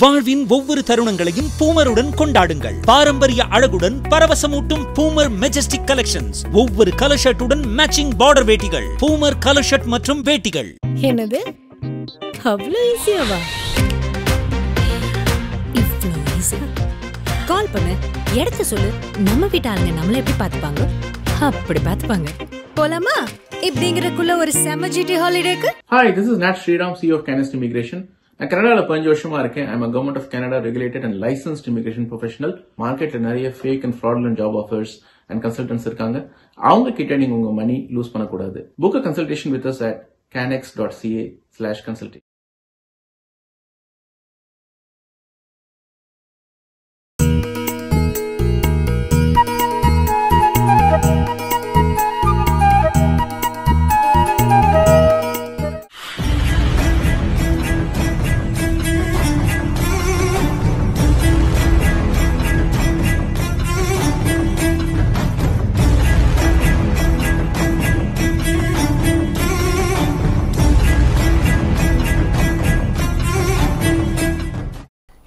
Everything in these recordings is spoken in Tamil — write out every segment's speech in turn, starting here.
வாழ்வின் ஒவ்வொரு தருணங்களையும் பூமருடன் கொண்டாடுங்கள். பாரம்பரிய அழகுடன் பரவசமூட்டும் பூமர் மெஜஸ்டிக் கலெக்ஷன்ஸ் ஒவ்வொரு கலர் ஷர்ட்டுடன் மேட்சிங் பார்டர் வேட்டிகள். பூமர் கலர் ஷர்ட் மற்றும் வேட்டிகள். என்னது? அவ்வளோ ஈஸியாவா கால் பண்ணு. இடத்த சொல்லு. நம்ம வீட்டு ஆளுங்க நம்மள எப்படி பார்த்துப்பாங்க? அப்படி பார்த்துப்பாங்க. போலாமா? இப்படிங்கிறக்குள்ள ஒரு செம ஜிடி ஹாலிடேக்கு hi this is not Sriram C of Canex immigration நான் கனடாவில் பதினஞ்சு வருஷமா இருக்கேன். I'm government of Canada regulated and licensed immigration professional மார்க்கெட்ல நிறைய fake and fraudulent job offers and consultants இருக்காங்க. அவங்க கிட்ட நீங்க உங்க மணி லூஸ் பண்ணக்கூடாது. Book consultation with us at canex dot CA slash consulting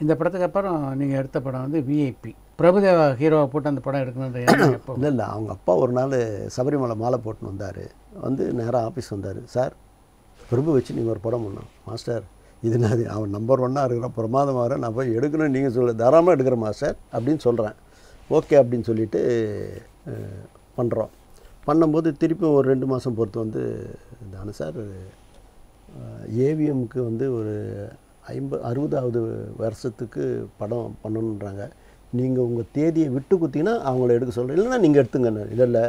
இந்த படத்துக்கு அப்புறம் நீங்கள் எடுத்த படம் வந்து விஐபி பிரபுதேவா ஹீரோவை போட்டு அந்த படம் எடுக்கணுன்ற எப்போ? இல்லை இல்லை. அவங்க அப்பா ஒரு நாள் சபரிமலை மாலை போட்டுன்னு வந்தார். வந்து நேராக ஆஃபீஸ் வந்தார். சார் பிரபு வச்சு நீங்கள் ஒரு படம் பண்ணோம் மாஸ்டர் இது நான் அவன் நம்பர் ஒன்னாக இருக்கிற பிரமாதமாக நான் போய் எடுக்கணும்னு நீங்கள் சொல்ல தாராளமாக எடுக்கிறேன் மாஸ்டர் அப்படின்னு சொல்கிறேன் ஓகே அப்படின்னு சொல்லிட்டு பண்ணுறோம் பண்ணும்போது திருப்பி ஒரு ரெண்டு மாதம் பொறுத்து வந்து தானே சார் ஏவிஎம்க்கு வந்து ஒரு ஐம்பது அறுபதாவது வருஷத்துக்கு படம் பண்ணணுன்றாங்க. நீங்கள் உங்கள் தேதியை விட்டு குத்திங்கன்னா அவங்கள எடுக்க சொல்கிறேன் இல்லைன்னா நீங்கள் எடுத்துங்க இல்லை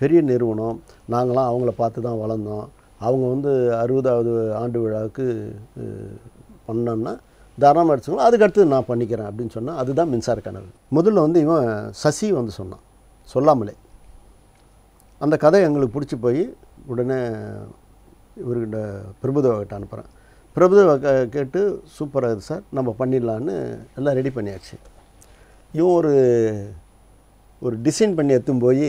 பெரிய நிறுவனம். நாங்களாம் அவங்கள பார்த்து தான் வளர்ந்தோம். அவங்க வந்து அறுபதாவது ஆண்டு விழாவுக்கு பண்ணோம்னா தாராளமாக எடுத்துக்கலாம் அதுக்கடுத்து நான் பண்ணிக்கிறேன் அப்படின்னு சொன்னால் அதுதான் மின்சார கனவு. முதல்ல வந்து இவன் சசி வந்து சொன்னான். சொல்லாமலே. அந்த கதை எங்களுக்கு பிடிச்சி போய் உடனே இவர்கிட்ட பிரபுதேவாகிட்ட அனுப்புகிறேன் பிரபுதேவா கேட்டு சூப்பராக இருக்குது சார். நம்ம பண்ணிடலான்னு எல்லாம் ரெடி பண்ணியாச்சு. இவன் ஒரு ஒரு டிசைன் பண்ணி எடுத்துன்னு போய்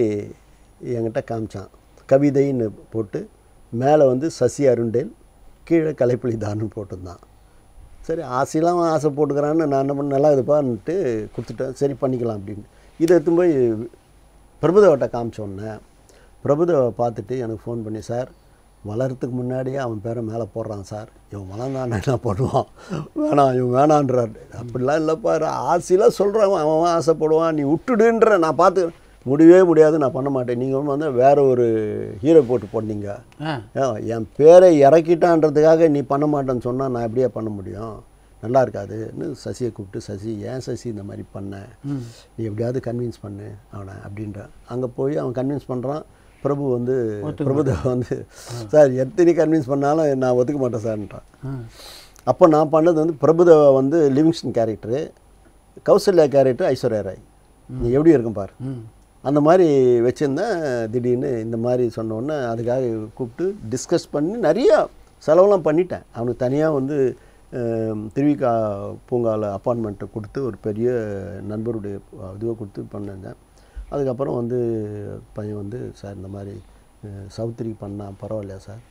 என்கிட்ட காமிச்சான். கவிதைன்னு போட்டு மேலே வந்து சசி அருண்டேல் கீழே கலைப்புலிதான்னு போட்டிருந்தான். சரி ஆசையெல்லாம் ஆசை போட்டுக்கிறான்னு நான் என்ன பண்ண நல்லா இதுப்பான்ட்டு கொடுத்துட்டேன். சரி பண்ணிக்கலாம் அப்படின்னு. இதை எடுத்துன்னு போய் பிரபுதேவட்ட காமிச்ச உடனே பிரபுதேவை பார்த்துட்டு எனக்கு ஃபோன் பண்ணி சார் வளர்றதுக்கு முன்னாடியே அவன் பேரை மேலே போடுறான் சார். இவன் வளர்ந்தான்னு என்ன பண்ணுவான்? வேணாம் இவன் வேணான்றார். அப்படிலாம் இல்லைப்பா ஆசையெல்லாம் சொல்கிறான் அவன் ஆசைப்படுவான். நீ விட்டுடுன்ற நான் பார்த்து முடியவே முடியாது நான் பண்ண மாட்டேன். நீங்கள் வந்து வேற ஒரு ஹீரோ போட்டு போட்டீங்க என் பேரை இறக்கிட்டான்றதுக்காக நீ பண்ண மாட்டேன்னு சொன்னால் நான் எப்படியா பண்ண முடியும்? நல்லா இருக்காதுன்னு சசியை கூப்பிட்டு சசி ஏன் சசி இந்த மாதிரி பண்ண? நீ எப்படியாவது கன்வின்ஸ் பண்ணு அவனை அப்படின்ற. அங்கே போய் அவன் கன்வின்ஸ் பண்ணுறான் பிரபு வந்து பிரபுதேவா வந்து சார் எத்தனை கன்வின்ஸ் பண்ணாலும் நான் ஒத்துக்க மாட்டேன் சார்ன்றான் அப்போ நான் பண்ணது வந்து பிரபுதேவா வந்து லிவிங்ஸ்டன் கேரக்டரு கௌசல்யா கேரக்டர் ஐஸ்வர்யா ராய். நீ எப்படி இருக்கும் பார். அந்த மாதிரி வச்சுருந்தேன் திடீர்னு இந்த மாதிரி சொன்ன உடனே அதுக்காக கூப்பிட்டு டிஸ்கஸ் பண்ணி நிறையா செலவெல்லாம் பண்ணிட்டேன். அவனுக்கு தனியாக வந்து திருவிக்கா பூங்காவில் அப்பார்ட்மெண்ட்டை கொடுத்து ஒரு பெரிய நண்பருடைய இதுவை கொடுத்து பண்ணிருந்தேன் அதுக்கப்புறம் வந்து பையன் வந்து சார் இந்த மாதிரி சவுத்ரி பண்ணால் பரவாயில்லையா சார்?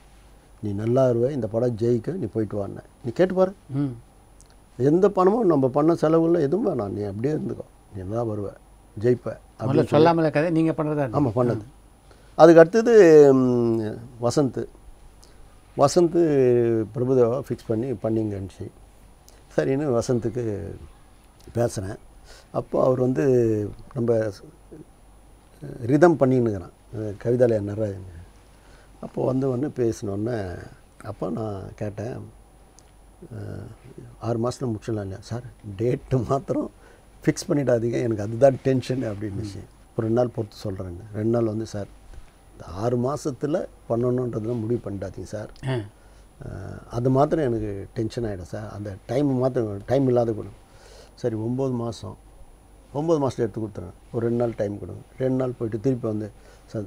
நீ நல்லா இருவே இந்த படம் ஜெயிக்க நீ போயிட்டு வான்னு. நீ கேட்டு பாரு. ம். எந்த பணமும் நம்ம பண்ண செலவுல எதுவும் வேணாம். நீ அப்படியே இருந்துக்கோ. நீ நல்லா வருவ ஜெயிப்ப. முதல்ல அப்படின்னு சொல்லாமலே கதை நீங்கள் பண்ணுறதா ஆமாம் பண்ணது. அதுக்கு அடுத்தது வசந்த். வசந்த் பிரபுதேவா ஃபிக்ஸ் பண்ணி பண்ணிங்கன்னுச்சு சரின்னு வசந்துக்கு பேசுகிறேன் அப்போ அவர் வந்து நம்ம ரிதம் பண்ணின்னுக்கிறான். கவிதாலய நடராஜன். அப்போ வந்து ஒன்று பேசினோடனே அப்போ நான் கேட்டேன் ஆறு மாதத்தில் முடிச்சிடலாம் இல்லையா? சார் டேட்டு மாத்திரம் ஃபிக்ஸ் பண்ணிடாதீங்க. எனக்கு அதுதான் டென்ஷன் அப்படின்னுச்சு. ஒரு ரெண்டு நாள் பொறுத்து சொல்கிறேன்னு ரெண்டு நாள் வந்து சார் இந்த ஆறு மாதத்தில் பண்ணணுன்றதுலாம் முடிவு பண்ணிட்டாதீங்க சார். அது மாத்திரம் எனக்கு டென்ஷன் ஆகிடும் சார். அந்த டைம் மாத்திரம் டைம் இல்லாத கூட. சரி ஒம்பது மாதம் ஒம்பது மாதத்தில் எடுத்து கொடுத்துறேன். ஒரு ரெண்டு நாள் டைம் கொடுங்க. ரெண்டு நாள் போயிட்டு திருப்பி வந்து சார்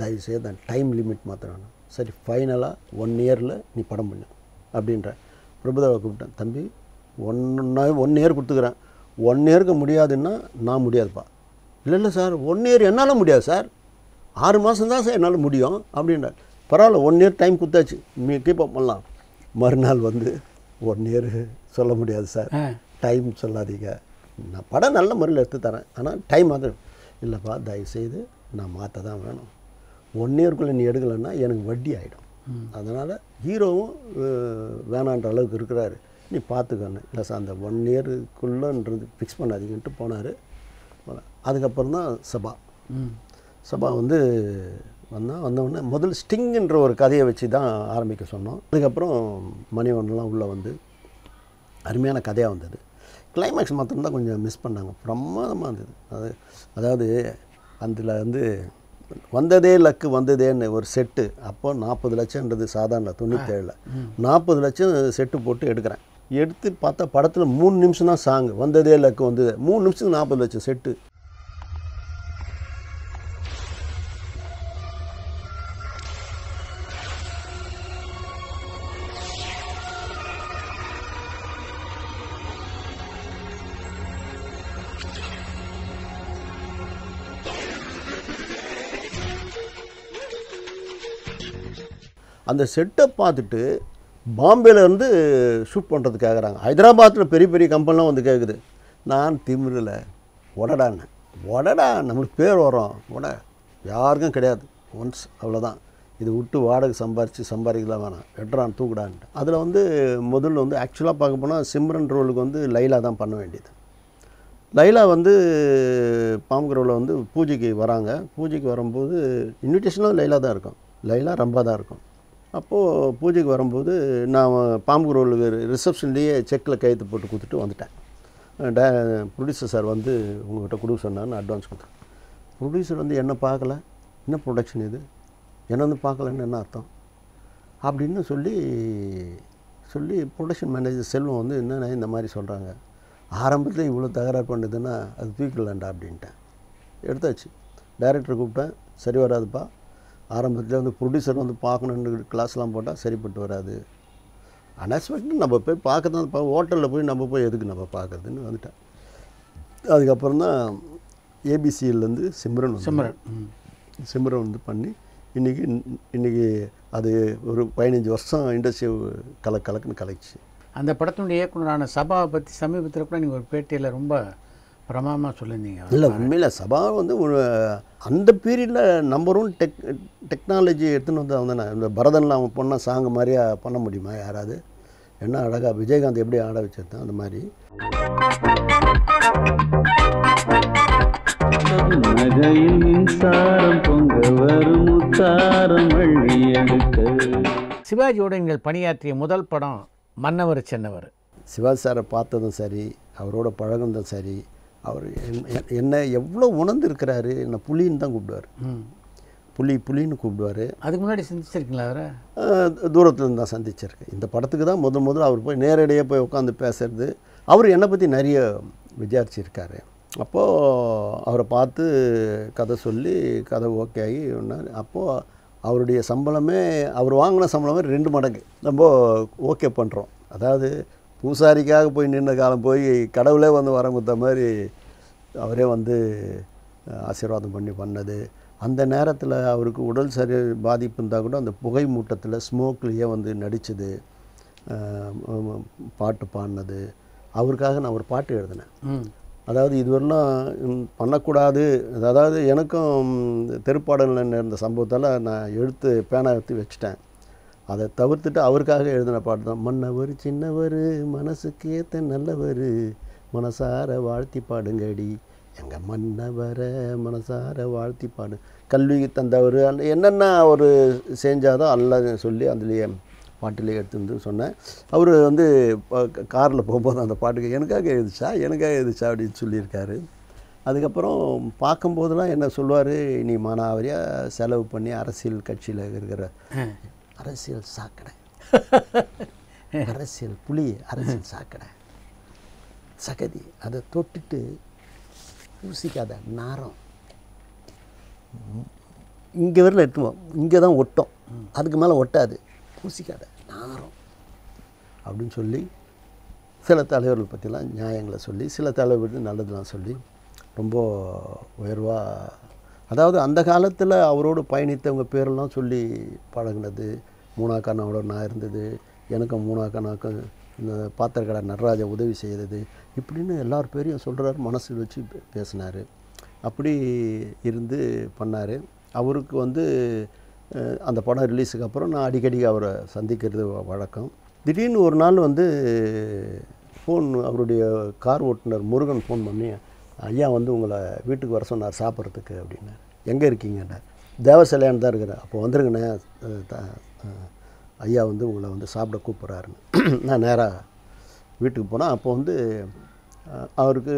தயவுசெய்து அந்த டைம் லிமிட் மாத்திரம் சரி ஃபைனலாக ஒன் இயரில் நீ படம் பண்ணு அப்படின்ற பிரபுதேவா கூப்பிட்டேன் தம்பி ஒன் ஒன் இயர் கொடுத்துக்கிறேன். ஒன் இயருக்கு முடியாதுன்னா நான் முடியாதுப்பா. இல்லை இல்லை சார் ஒன் இயர் என்னால் முடியாது சார். ஆறு மாதம் தான் சார் என்னால் முடியும் அப்படின்றார். பரவாயில்ல ஒன் இயர் டைம் கொடுத்தாச்சு. நீ கீப் அப் பண்ணலாம். மறுநாள் வந்து ஒன் இயர் சொல்ல முடியாது சார். டைம் சொல்லாதீங்க. நான் படம் நல்ல முறையில் எடுத்து தரேன். ஆனால் டைம் அது இல்லைப்பா தயவுசெய்து நான் மாற்ற தான் வேணும். ஒன் இயர்க்குள்ளே நீ எடுக்கலைன்னா எனக்கு வட்டி ஆகிடும் அதனால் ஹீரோவும் வேணான்ற அளவுக்கு இருக்கிறாரு. நீ பார்த்துக்கணும் இல்லை சார் அந்த ஒன் இயருக்குள்ளன்றது ஃபிக்ஸ் பண்ணாதீங்கன்ட்டு போனார். அதுக்கப்புறம் தான் சபா. சபா வந்து வந்தான் வந்தவுடனே முதல் ஸ்டிங்குன்ற ஒரு கதையை வச்சு தான் ஆரம்பிக்க சொன்னோம். அதுக்கப்புறம் மணிவண்ணெலாம் உள்ளே வந்து அருமையான கதையாக வந்தது. கிளைமேக்ஸ் மாத்திரம்தான் கொஞ்சம் மிஸ் பண்ணாங்க. பிரமாதமாக இருந்தது. அது அதாவது அதில் வந்து வந்ததே லக்கு வந்ததேன்னு ஒரு செட்டு அப்போ நாற்பது லட்சம்ன்றது சாதாரண தொண்ணூற்றேழில் நாற்பது லட்சம் செட்டு போட்டு எடுக்கிறேன். எடுத்து பார்த்தா படத்தில் மூணு நிமிஷம் தான் சாங் வந்ததே லக்கு வந்தது மூணு நிமிஷத்துக்கு நாற்பது லட்சம் செட்டு அந்த செட்டை பார்த்துட்டு பாம்பேலேருந்து ஷூட் பண்ணுறது கேட்குறாங்க ஹைதராபாத்தில் பெரிய பெரிய கம்பெனிலாம் வந்து கேட்குது நான் திமிரில். உடடான்னு உடடா நம்மளுக்கு பேர் வரும். உட யாருக்கும் கிடையாது. ஒன்ஸ் அவ்வளோதான் இது விட்டு வாடகை சம்பாரித்து சம்பாதிக்கலாம் வேணாம். வெட்டுறான் தூக்குடான்ட்டு. அதில் வந்து முதல்ல வந்து ஆக்சுவலாக பார்க்க போனால் சிம்ரன் ரோலுக்கு வந்து லைலா தான் பண்ண வேண்டியது. லைலா வந்து பாம்புக்குறவில் வந்து பூஜைக்கு வராங்க. பூஜைக்கு வரும்போது இன்விடேஷனும் லைலா தான் இருக்கும். லைலா ரம்பா தான் இருக்கும். அப்போது பூஜைக்கு வரும்போது நான் பாம்புக்குறவுக்கு ரிசப்ஷன்லேயே செக்கில் கையெழுத்து போட்டு கொடுத்துட்டு வந்துட்டேன். டே ப்ரொடியூசர் சார் வந்து உங்கள்கிட்ட கொடுக்க சொன்னார்னு அட்வான்ஸ் கொடுத்தேன் ப்ரொடியூசர் வந்து என்ன பார்க்கல. என்ன ப்ரொடக்ஷன் இது? என்ன வந்து பார்க்கலன்னு என்ன அர்த்தம்? அப்படின்னு சொல்லி சொல்லி ப்ரொடக்ஷன் மேனேஜர் செல்வம் வந்து என்னென்ன இந்த மாதிரி சொல்கிறாங்க ஆரம்பத்தில் இவ்வளோ தகராறு பண்ணுதுன்னா அது தூக்கிடலாண்டா அப்படின்ட்டேன். எடுத்தாச்சு. டைரக்டர் கூப்பிட்டேன் சரி வராதுப்பா. ஆரம்பத்தில் வந்து ப்ரொடியூசர் வந்து பார்க்கணுன்னு கிளாஸ்லாம் போட்டால் சரிப்பட்டு வராது அன்எக்ஸ்பெக்டட் நம்ம போய் பார்க்க தான் ஹோட்டலில் போய் நம்ம போய் எதுக்கு நம்ம பார்க்கறதுன்னு வந்துட்டேன் அதுக்கப்புறம் தான் ஏபிசியிலேருந்து சிம்ரன். சிம்ரன். சிம்ரன் வந்து பண்ணி இன்றைக்கி இன்றைக்கி அது ஒரு பதினஞ்சு வருஷம் இண்டஸ்ட்ரி கல கலக்குன்னு கலக்கிச்சு அந்த படத்தினுடைய இயக்குனரான சபாவை பற்றி சமீபத்தில் கூட நீங்கள் ஒரு பேட்டியில் ரொம்ப பிரமாதமாக சொல்லியிருந்தீங்க. இல்லை உண்மையில் சபா வந்து ஒரு அந்த பீரியடில் நம்பர் ஒன் டெக் டெக்னாலஜி எடுத்துன்னு வந்து அவன் இந்த பரதன்லாம் அவன் பொண்ணா சாங் மாதிரியா பண்ண முடியுமா? யாராவது? என்ன அழகாக விஜயகாந்த் எப்படி ஆட வச்சிருந்தான் அந்த மாதிரி? நகையில் மின்சாரம் பொங்க வரும் முத்தாரம் வள்ளி எடுக்க. சிவாஜியோட நீங்கள் பணியாற்றிய முதல் படம் மன்னவர் சென்னவர். சிவாஜி சாரை பார்த்ததும் சரி அவரோட பழகுனதும் சரி அவர் என்- என்- என்னை எவ்வளோ உணர்ந்திருக்கிறாரு என்னை புலின்னு தான் கூப்பிடுவார். புலி புலின்னு கூப்பிடுவார். அதுக்கு முன்னாடி சிந்திச்சிருக்கீங்களா அவரை? தூரத்தில் தான் சந்திச்சிருக்கேன். இந்த படத்துக்கு தான் முதல் முதல்ல அவர் போய் நேரடியாக போய் உட்காந்து பேசுறது. அவர் என்னை பற்றி நிறைய விசாரிச்சிருக்காரு. அப்போது அவரை பார்த்து கதை சொல்லி கதை ஓகே ஆகி ஒன்னாரு. அப்போது அவருடைய சம்பளமே அவர் வாங்கின சம்பளமே ரெண்டு மடங்கு. நம்ம ஓகே பண்ணுறோம் அதாவது பூசாரிக்காக போய் நின்ற காலம் போய் கடவுளே வந்து வரம் கொடுத்த மாதிரி அவரே வந்து ஆசீர்வாதம் பண்ணி பண்ணது. அந்த நேரத்தில் அவருக்கு உடல் சரி பாதிப்பு இருந்தால் கூட அந்த புகை மூட்டத்தில் ஸ்மோக்லேயே வந்து நடித்தது பாட்டு பாடினது. அவருக்காக நான் ஒரு பாட்டு எழுதினேன். அதாவது இதுவரைலாம் ம், பண்ணக்கூடாது. அதாவது எனக்கும் தெருப்பாடலில் நடந்த சம்பவத்தால் நான் எழுத்து பேனா எடுத்து வச்சுட்டேன். அதை தவிர்த்துட்டு அவருக்காக எழுதின பாட்டு தான் மன்னவர் சின்னவர் மனசுக்கு நல்லவர் மனசார வாழ்த்தி பாடுங்கடி எங்கள் மன்னவரை மனசார வாழ்த்தி பாடு. கல்விக்கு தந்தவர் அந்த என்னென்ன அவர் செஞ்சாதோ அல்ல சொல்லி அதுலேயே பாட்டிலே எடுத்து வந்து சொன்னேன். அவர் வந்து காரில் போகும்போது அந்த பாட்டுக்கு எனக்காக எழுதிச்சா? எனக்காக எழுதிச்சா? அப்படின்னு சொல்லியிருக்காரு. அதுக்கப்புறம் பார்க்கும்போதெல்லாம் என்ன சொல்லுவார் நீ மானாவரியாக செலவு பண்ணி அரசியல் கட்சியில் இருக்கிற அரசியல் சாக்கடை. அரசியல் புலி அரசியல் சாக்கடை. சகதி அதை தொட்டுட்டு பூசிக்காத நாரம். இங்கே வரல எட்டுவோம் இங்கே தான் ஒட்டும். அதுக்கு மேலே ஒட்டாது. பூசிக்காத நாரம். அப்படின்னு சொல்லி சில தலைவர்கள் பற்றிலாம் நியாயங்களை சொல்லி சில தலைவர்கள் நல்லதெல்லாம் சொல்லி ரொம்ப உயர்வாக அதாவது அந்த காலத்தில் அவரோடு பயணித்தவங்க பேரெல்லாம் சொல்லி பழகுனது மூணாக்கண்ணாவோட நான் இருந்தது எனக்கும் மூணாக்கண்ணாக்கும் இந்த பாத்திரக்கடை நடராஜா உதவி செய்தது இப்படின்னு எல்லார் பேரையும் சொல்கிறாரு மனசில் வச்சு பேசினார். அப்படி இருந்து பண்ணார். அவருக்கு வந்து அந்த படம் ரிலீஸுக்கு அப்புறம் நான் அடிக்கடி அவரை சந்திக்கிறது வழக்கம். திடீர்னு ஒரு நாள் வந்து ஃபோன் அவருடைய கார் ஓட்டுநர் முருகன் ஃபோன் பண்ணி ஐயா வந்து உங்களை வீட்டுக்கு வர சொன்னார் சாப்பிட்றதுக்கு அப்படின்னு. எங்கே இருக்கீங்கண்ணே தேவசிலையான்னு தான் இருக்கிறேன். அப்போ வந்துருங்கண்ணே த- ஐயா வந்து உங்களை வந்து சாப்பிட கூப்பிட்றாருன்னு. நான் நேராக வீட்டுக்கு போனால் அப்போ வந்து அவருக்கு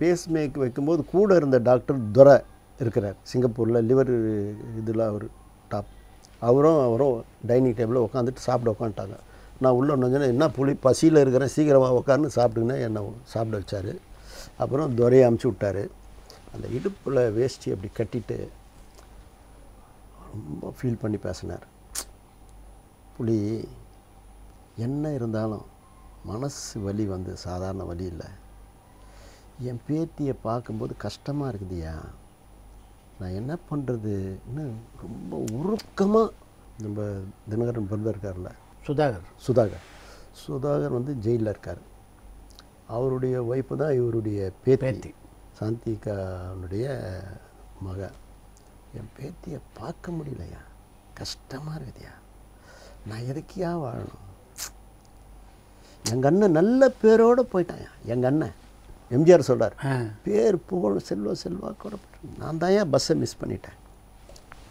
பேஸ் மேக் வைக்கும்போது கூட இருந்த டாக்டர் துரை இருக்கிறார். சிங்கப்பூரில் லிவர் இதில் அவர் டாப். அவரும் அவரும் டைனிங் டேபிளில் உட்காந்துட்டு சாப்பிட உட்காந்துட்டாங்க நான் உள்ளே நுழைஞ்சோன்னே என்ன புளி பசியில் இருக்கிறேன் சீக்கிரமாக உட்காந்து சாப்பிடுங்கன்னா என்னை சாப்பிட வச்சார். அப்புறம் துரையை அமுச்சு விட்டாரு. அந்த இடுப்பில் வேஷ்டி அப்படி கட்டிட்டு ரொம்ப ஃபீல் பண்ணி பேசினார். புலி என்ன இருந்தாலும் மனசு வலி வந்து சாதாரண வலி இல்லை. என் பேத்தியை பார்க்கும்போது கஷ்டமாக இருக்குதுயா நான் என்ன பண்ணுறதுன்னு ரொம்ப உருக்கமாக நம்ம தினகரன் பிரதர் இருக்கார்ல சுதாகர். சுதாகர். சுதாகர் வந்து ஜெயிலில் இருக்கார். அவருடைய ஒய்ஃபு தான் இவருடைய பேத்தி. பேத்தி. சாந்திகாவுடைய மக. என் பேத்தியை பார்க்க முடியலையா? கஷ்டமாக இருக்குதுயா நான் எதுக்கியா வாழணும்? எங்கள் அண்ணன் நல்ல பேரோடு போயிட்டான். எங்கள் அண்ணன் எம்ஜிஆர் சொல்றார் ஆ. பேர் புகழ் செல்வம் செல்வாக்கோட நான் தான் ஏன் பஸ்ஸை மிஸ் பண்ணிட்டேன்?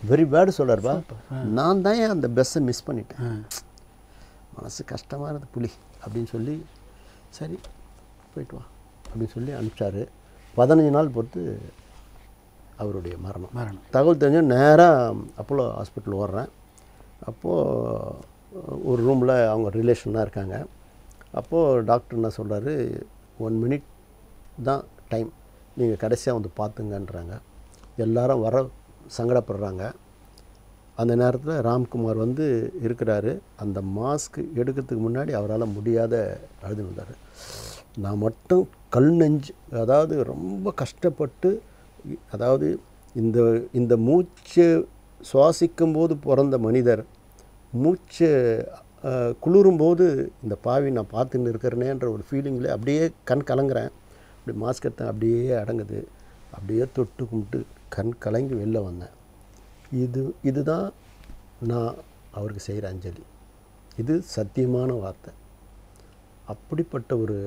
வெரி பேடு சொல்கிறார்ப்பா நான் தான் ஏன் அந்த பஸ்ஸை மிஸ் பண்ணிட்டேன்? மனசு கஷ்டமாக இருந்தது புலி. அப்படின்னு சொல்லி சரி போயிட்டு வா. அப்படின்னு சொல்லி அனுப்பிச்சாரு. பதினஞ்சு நாள் பொறுத்து அவருடைய மரணம். மரணம். தகவல் தெரிஞ்ச நேராக அப்போலோ ஹாஸ்பிட்டல் ஓடுறேன். அப்போது ஒரு ரூமில் அவங்க ரிலேஷன்லாம் இருக்காங்க. அப்போது டாக்டர் என்ன சொல்கிறாரு ஒன் மினிட் தான் டைம் நீங்கள் கடைசியாக வந்து பார்த்துங்கன்றாங்க எல்லாரும் வர சங்கடப்படுறாங்க. அந்த நேரத்தில் ராம்குமார் வந்து இருக்கிறாரு. அந்த மாஸ்க் எடுக்கிறதுக்கு முன்னாடி அவரால் முடியாத அழுது வந்தார். நான் மட்டும் கல் நெஞ்சு அதாவது ரொம்ப கஷ்டப்பட்டு அதாவது இந்த இந்த மூச்சு சுவாசிக்கும் போது பிறந்த மனிதர் மூச்சு குளிரும்போது இந்த பாவி நான் பார்த்துன்னு இருக்கிறேனேன்ற ஒரு ஃபீலிங்கில் அப்படியே கண் கலங்குறேன். அப்படி மாஸ்க் எடுத்தேன் அப்படியே அடங்குது. அப்படியே தொட்டு கும்பிட்டு கண் கலங்கி வெளில வந்தேன். இது இதுதான் நான் அவருக்கு செய்கிற அஞ்சலி. இது சத்தியமான வார்த்தை. அப்படிப்பட்ட ஒரு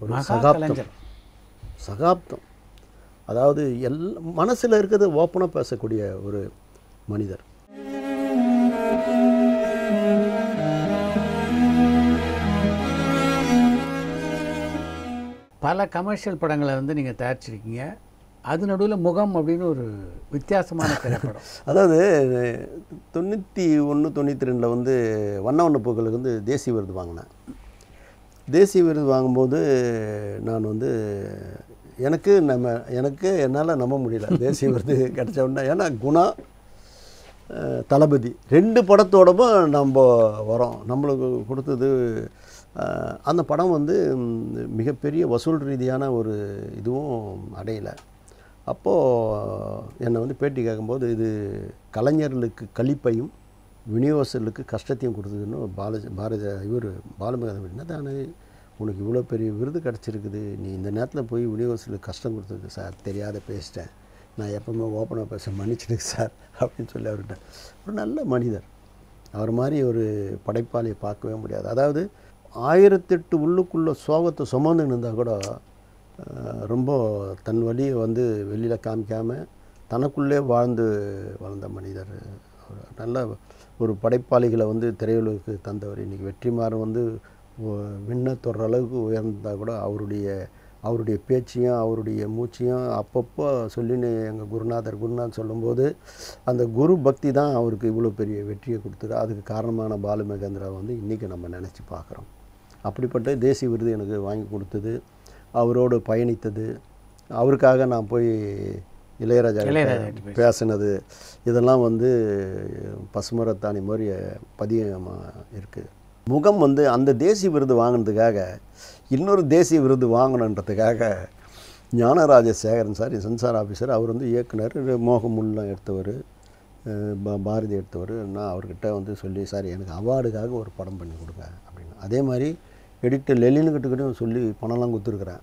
ஒரு சகாப்தம். சகாப்தம். அதாவது எல் மனசில் இருக்கிறது ஓப்பனாக பேசக்கூடிய ஒரு மனிதர். பல கமர்ஷியல் படங்களை வந்து நீங்கள் தயாரிச்சிருக்கீங்க. அது நடுவில் முகம் அப்படின்னு ஒரு வித்தியாசமான திரைப்படம். அதாவது தொண்ணூற்றி ஒன்று தொண்ணூற்றி ரெண்டில் வந்து வண்ண வண்ண பூக்களுக்கு வந்து தேசிய விருது வாங்கினேன். தேசிய விருது வாங்கும்போது நான் வந்து எனக்கு நம்ம எனக்கு என்னால் நம்ப முடியல. தேசிய விருது கிடைச்ச உடனே. ஏன்னா குணா தளபதி. ரெண்டு படத்தோடவும் நம்ம வரோம். நம்மளுக்கு கொடுத்தது அந்த படம் வந்து மிகப்பெரிய வசூல் ரீதியான ஒரு இதுவும் அடையலை. அப்போது என்னை வந்து பேட்டி கேட்கும்போது இது கலைஞர்களுக்கு கழிப்பையும் விநியோகஸ்தர்களுக்கு கஷ்டத்தையும் கொடுத்ததுன்னு பாலஜி பாரத இவர் பாலுமகன் என்னதானே உனக்கு இவ்வளோ பெரிய விருது கிடச்சிருக்குது. நீ இந்த நேரத்தில் போய் விநியோகஸ்தர்களுக்கு கஷ்டம் கொடுத்துருக்கு சார் தெரியாத பேசிட்டேன். நான் எப்பவுமே ஓப்பனாக பேச மன்னிச்சிடுங்க சார் அப்படின்னு சொல்லி அவர்கிட்ட ஒரு நல்ல மனிதர். அவர் மாதிரி ஒரு படைப்பாளியை பார்க்கவே முடியாது. அதாவது ஆயிரத்தெட்டு உள்ளுக்குள்ளே சோகத்தை சுமந்துன்னு இருந்தால் கூட ரொம்ப தன் வழியை வந்து வெளியில் காமிக்காமல் தனக்குள்ளே வாழ்ந்து வளர்ந்த மனிதர் அவர். நல்ல ஒரு படைப்பாளிகளை வந்து திரையுலகுக்கு தந்தவர். இன்றைக்கி வெற்றிமாறன் வந்து விண்ண விண்ணை அளவுக்கு உயர்ந்தால் கூட அவருடைய அவருடைய பேச்சையும் அவருடைய மூச்சையும் அப்பப்போ சொல்லின்னு எங்கள் குருநாதர் குருநாத் சொல்லும்போது அந்த குரு பக்தி தான் அவருக்கு இவ்வளோ பெரிய வெற்றியை கொடுத்தது. அதுக்கு காரணமான பாலு மகேந்திரா வந்து இன்றைக்கி நம்ம நினச்சி பார்க்குறோம். அப்படிப்பட்ட தேசிய விருது எனக்கு வாங்கி கொடுத்தது. அவரோடு பயணித்தது. அவருக்காக நான் போய் இளையராஜா. பேசினது. இதெல்லாம் வந்து பசுமரத்தாணி மாதிரி பதியமாக இருக்குது முகம் வந்து அந்த தேசிய விருது வாங்கினதுக்காக இன்னொரு தேசிய விருது வாங்கணுன்றதுக்காக Gnanaraja Sekaran sir censor officer அவர் வந்து இயக்குனர் மோகமுல்லாம் எடுத்தவர் பா- பாரதி எடுத்தவர் நான் அவர்கிட்ட வந்து சொல்லி சார் எனக்கு அவார்டுக்காக ஒரு படம் பண்ணி கொடுங்க அப்படின்னு. அதே மாதிரி எடிட்டர் லெலினுக்கிட்டக்கிட்டையும் சொல்லி பணம்லாம் கொடுத்துருக்குறேன்.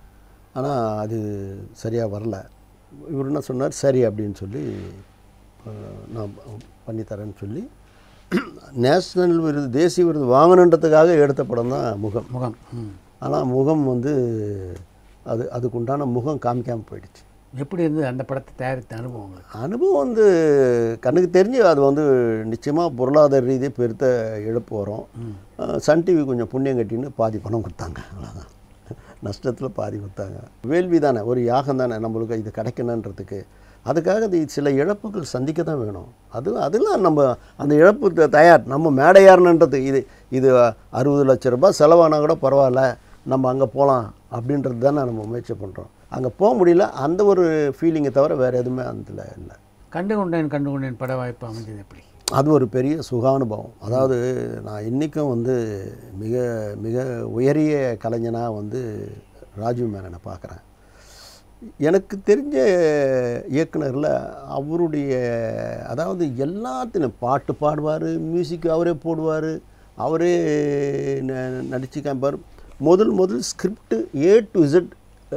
ஆனால் அது சரியாக வரல. இவர் என்ன சொன்னார் சரி அப்படின்னு சொல்லி நான் பண்ணித்தரேன்னு சொல்லி நேஷ்னல் விருது தேசிய விருது வாங்கணுன்றதுக்காக எடுத்த படம் தான் முகம். முகம். ஆனால் முகம் வந்து அது அதுக்குண்டான முகம் காமிக்காமல் போயிடுச்சு. எப்படி இருந்தது அந்த படத்தை தயாரித்த அனுபவம் அனுபவம் வந்து கண்ணுக்கு தெரிஞ்சு அது வந்து நிச்சயமாக பொருளாதார ரீதியாக பெருத்த இழப்பு வரும். சன் டிவி கொஞ்சம் புண்ணியம் கட்டின்னு பாதி பணம் கொடுத்தாங்க. அவ்வளோதான் நஷ்டத்தில் பாதி கொடுத்தாங்க. வேள்வி தானே ஒரு யாகம் தானே நம்மளுக்கு இது கிடைக்கணுன்றதுக்கு. அதுக்காக இது சில இழப்புகள் சந்திக்க தான் வேணும். அது அதெல்லாம் நம்ம அந்த இழப்பு தயார். நம்ம மேடையார்ன்றது இது இது அறுபது லட்ச ரூபாய் செலவானா கூட பரவாயில்ல. நம்ம அங்கே போகலாம் அப்படின்றது தானே நம்ம முயற்சி பண்ணுறோம் அங்கே போக முடியல. அந்த ஒரு ஃபீலிங்கை தவிர வேறு எதுவுமே அதில் இல்லை. கண்டு கொண்டேன் கண்டு கொண்டேன் பட வாய்ப்பு அமைஞ்சது எப்படி? அது ஒரு பெரிய சுகானுபவம். அதாவது நான் இன்றைக்கும் வந்து மிக மிக உயரிய கலைஞனாக வந்து ராஜீவ் மேனனை பார்க்குறேன். எனக்கு தெரிஞ்ச இயக்குனரில் அவருடைய அதாவது எல்லாத்திலும் பாட்டு பாடுவார் மியூசிக் அவரே போடுவார் அவரே நடித்து காமிப்பார். முதல் முதல் ஸ்கிரிப்ட் ஏ டு இசட்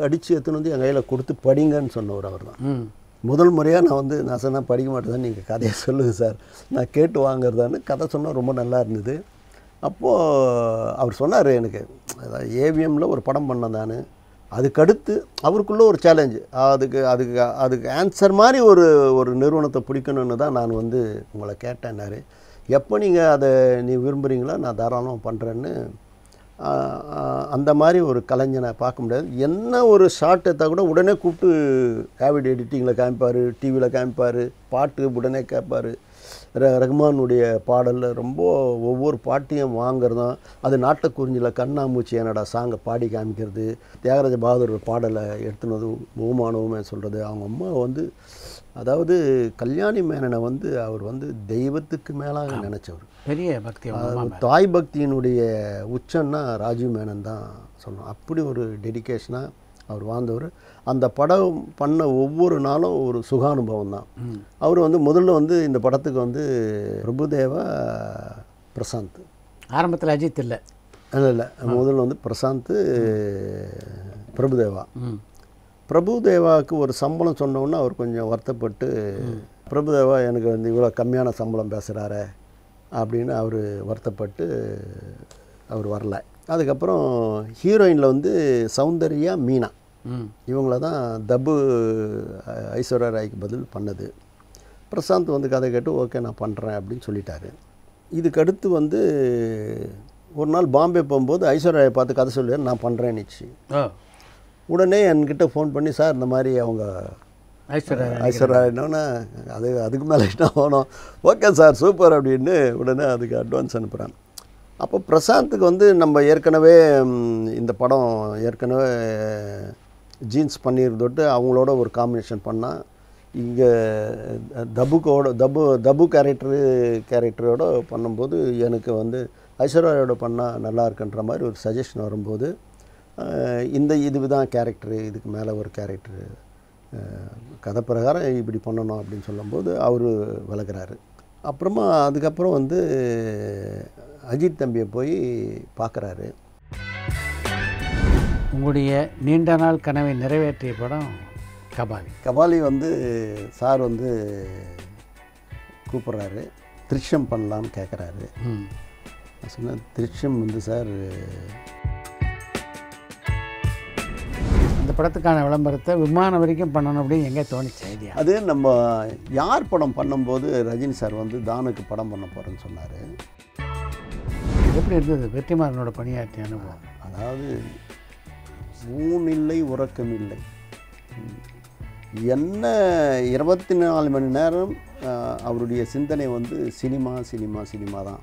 அடித்து எடுத்துன்னு வந்து என் கையில் கொடுத்து படிங்கன்னு சொன்னவர் அவர் தான் முதல் முறையாக நான் வந்து நான் சொன்னேன் படிக்க மாட்டேன் நீங்கள் கதையை சொல்லுங்கள் சார். நான் கேட்டு வாங்குறதான்னு கதை சொன்னால் ரொம்ப நல்லா இருந்தது. அப்போது அவர் சொன்னார் எனக்கு அதாவது ஏவிஎம்மில் ஒரு படம் பண்ணேன் நான். அதுக்கடுத்து அவருக்குள்ளே ஒரு சேலஞ்சு அதுக்கு அதுக்கு அதுக்கு ஆன்சர் மாதிரி ஒரு ஒரு நிறுவனத்தை பிடிக்கணும்னு தான் நான் வந்து உங்களை கேட்டேன்னாரு எப்போ நீங்கள் அதை நீ விரும்புகிறீங்களோ நான் தாராளமாக பண்ணுறேன்னு அந்த மாதிரி ஒரு கலைஞனை பார்க்க முடியாது. என்ன ஒரு ஷார்ட் எடுத்தால் கூட உடனே கூப்பிட்டு ஆவிட் எடிட்டிங்கில் காமிப்பார் டிவியில் காமிப்பார் பாட்டு உடனே கேட்பார். ர ரஹ்மானுடைய பாடலில் ரொம்ப ஒவ்வொரு பாட்டையும் வாங்குறதும் அது நாட்டக்குறிஞ்சியில் கண்ணாமூச்சி என்னடா சாங்கை பாடி காமிக்கிறது தியாகராஜ பகதூர் பாடலை எடுத்துனது ஓமானவுமே சொல்கிறது அவங்க அம்மா வந்து அதாவது கல்யாணி மேனனை வந்து அவர் வந்து தெய்வத்துக்கு மேலாக நினச்சவர். பெரிய பக்தி. தாய் பக்தியினுடைய உச்சம்னா ராஜீவ் மேனன் தான் சொல்லணும் அப்படி ஒரு டெடிகேஷனாக அவர் வாழ்ந்தவர். அந்த படம் பண்ண ஒவ்வொரு நாளும் ஒரு சுகானுபவம் தான். அவர் வந்து முதல்ல வந்து இந்த படத்துக்கு வந்து பிரபுதேவா பிரசாந்த். ஆரம்பத்தில் அஜித் இல்லை. இல்லை இல்லை. முதல்ல வந்து பிரசாந்த் பிரபுதேவா. பிரபுதேவாவுக்கு ஒரு சம்பளம் சொன்னோன்னே அவர் கொஞ்சம் வருத்தப்பட்டு பிரபுதேவா எனக்கு வந்து இவ்வளோ கம்மியான சம்பளம் பேசுகிறாரே அப்படின்னு அவர் வருத்தப்பட்டு அவர் வரல. அதுக்கப்புறம் ஹீரோயினில் வந்து சௌந்தர்யா மீனா. இவங்கள தான் தபு ஐஸ்வர்யா ராய்க்கு பதில் பண்ணது. பிரசாந்த் வந்து கதை கேட்டு ஓகே நான் பண்ணுறேன் அப்படின்னு சொல்லிட்டாரு. இதுக்கு அடுத்து வந்து ஒரு நாள் பாம்பே போகும்போது ஐஸ்வர்யாவை பார்த்து கதை சொல்லி நான் பண்ணுறேன்னுச்சு உடனே என்கிட்ட ஃபோன் பண்ணி சார் இந்த மாதிரி அவங்க ஐஸ்வர்யா ஐஸ்வர்யா என்னன்னா அது அதுக்கு மேலே என்ன ஆகணும்? ஓகே சார் சூப்பர் அப்படின்னு உடனே அதுக்கு அட்வான்ஸ் அனுப்புகிறேன் அப்போ பிரசாந்துக்கு வந்து நம்ம ஏற்கனவே இந்த படம் ஏற்கனவே ஜீன்ஸ் பண்ணியிருந்தோட்டு அவங்களோட ஒரு காம்பினேஷன் பண்ணால் இங்கே தபுக்கோட தபு தபு கேரக்டரு கேரக்டரோட பண்ணும்போது எனக்கு வந்து ஐஸ்வர்யாவோட பண்ணால் நல்லா இருக்குன்ற மாதிரி ஒரு சஜஷன் வரும்போது இந்த இந்த இதுதான் கேரக்டரு இதுக்கு மேலே ஒரு கேரக்டரு கதை பிரகாரம் இப்படி பண்ணணும் அப்படின்னு சொல்லும்போது அவர் விலகுறாரு. அப்புறமா அதுக்கப்புறம் வந்து அஜித் தம்பியை போய் பார்க்குறாரு. உங்களுடைய நீண்ட நாள் கனவை நிறைவேற்றிய படம் கபாலி. கபாலி வந்து சார் வந்து கூப்பிட்றாரு. திருஷ்யம் பண்ணலான்னு கேட்குறாரு. நான் சொன்னேன் திருஷ்யம் வந்து சார் படத்துக்கான விளம்பரத்தை விமானம் வரைக்கும் பண்ணணும் அப்படின்னு எங்கே தோணுச்சு ஐடியா? அது நம்ம யார் படம் பண்ணும்போது ரஜினி சார் வந்து தானுக்கு படம் பண்ண போகிறேன்னு சொன்னார். எப்படி இருந்தது? வெற்றிமாறனோட பணியாற்றிய அனுபவம்? அதாவது ஊனில்லை உறக்கமில்லை. என்ன இருபத்தி நாலு மணி நேரம் அவருடைய சிந்தனை வந்து சினிமா சினிமா சினிமா தான்.